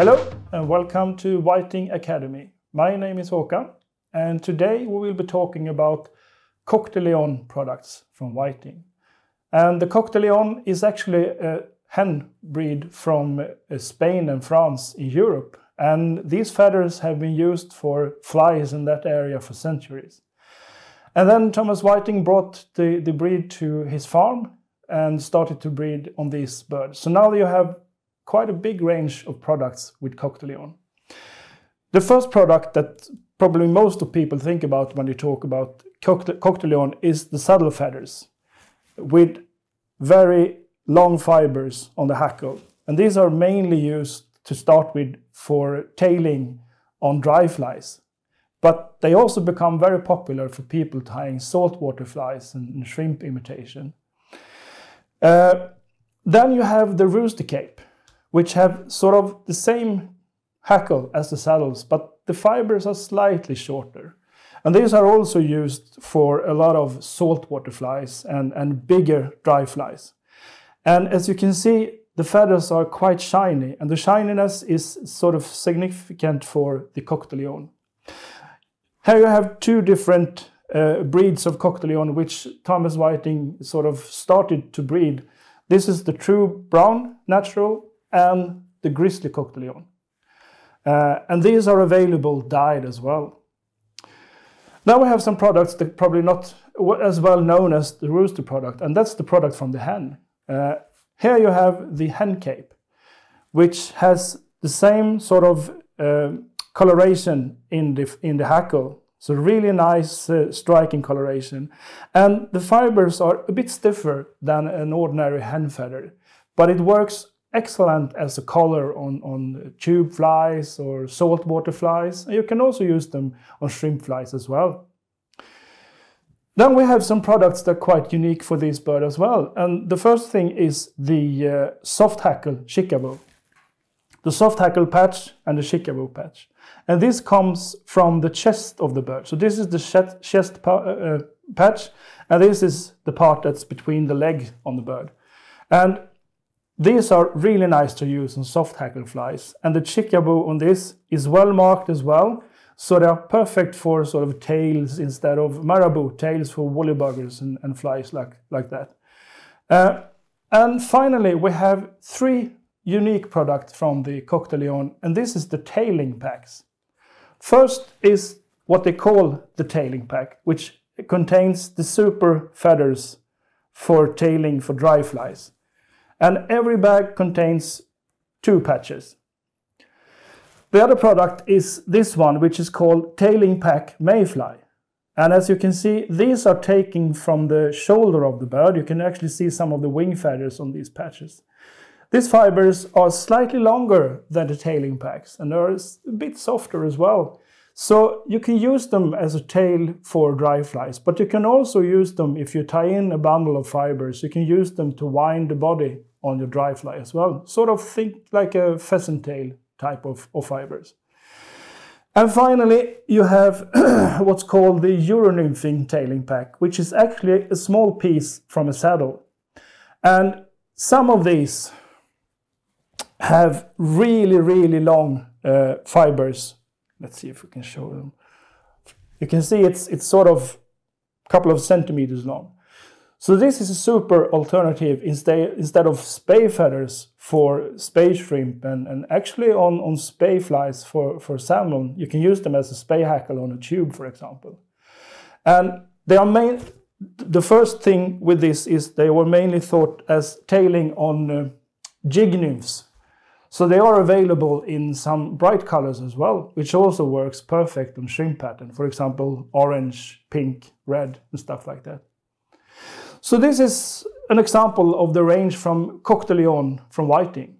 Hello and welcome to Whiting Academy. My name is Håkan and today we will be talking about Coq de Leon products from Whiting. And the Coq de Leon is actually a hen breed from uh, Spain and France in Europe. And these feathers have been used for flies in that area for centuries. And then Thomas Whiting brought the, the breed to his farm and started to breed on these birds. So now you have quite a big range of products with Coq de Leon. The first product that probably most of people think about when you talk about Coq de Leon is the saddle feathers with very long fibers on the hackle. And these are mainly used to start with for tailing on dry flies. But they also become very popular for people tying saltwater flies and, shrimp imitation. Uh, then you have the rooster cape, which have sort of the same hackle as the saddles, but the fibers are slightly shorter. And these are also used for a lot of saltwater flies and, and bigger dry flies. And as you can see, the feathers are quite shiny, and the shininess is sort of significant for the de Here you have two different uh, breeds of Leon, which Thomas Whiting sort of started to breed. This is the true brown natural and the grizzly Coq Leon. Uh, and these are available dyed as well. Now we have some products that probably not as well known as the rooster product, and that's the product from the hen. Uh, here you have the hen cape, which has the same sort of uh, coloration in the, in the hackle. So really nice uh, striking coloration. And the fibers are a bit stiffer than an ordinary hen feather, but it works excellent as a color on, on tube flies or saltwater flies. You can also use them on shrimp flies as well. Then we have some products that are quite unique for this bird as well. And the first thing is the uh, soft hackle chickabou. The soft hackle patch and the chickabou patch. And this comes from the chest of the bird. So this is the chest uh, uh, patch, and this is the part that's between the leg on the bird. And these are really nice to use on soft hackle flies, and the chickabou on this is well marked as well, so they are perfect for sort of tails instead of marabou, tails for woolly buggers and, and flies like, like that. Uh, and finally, we have three unique products from the Coq de Leon, and this is the tailing packs. First is what they call the tailing pack, which contains the super feathers for tailing for dry flies and every bag contains two patches. The other product is this one, which is called Tailing Pack Mayfly. And as you can see, these are taken from the shoulder of the bird. You can actually see some of the wing feathers on these patches. These fibers are slightly longer than the tailing packs and they're a bit softer as well. So you can use them as a tail for dry flies, but you can also use them if you tie in a bundle of fibers. You can use them to wind the body on your dry fly as well. Sort of think like a pheasant tail type of, of fibers. And finally, you have what's called the Euronymphing tailing pack, which is actually a small piece from a saddle. And some of these have really, really long uh, fibers. Let's see if we can show them. You can see it's, it's sort of a couple of centimeters long. So this is a super alternative instead, instead of spey feathers for spey shrimp and, and actually on, on spey flies for, for salmon, you can use them as a spey hackle on a tube, for example. And they are main, the first thing with this is they were mainly thought as tailing on uh, jig nymphs. So they are available in some bright colors as well, which also works perfect on shrimp pattern. For example, orange, pink, red, and stuff like that. So this is an example of the range from Coq de Leon from Whiting.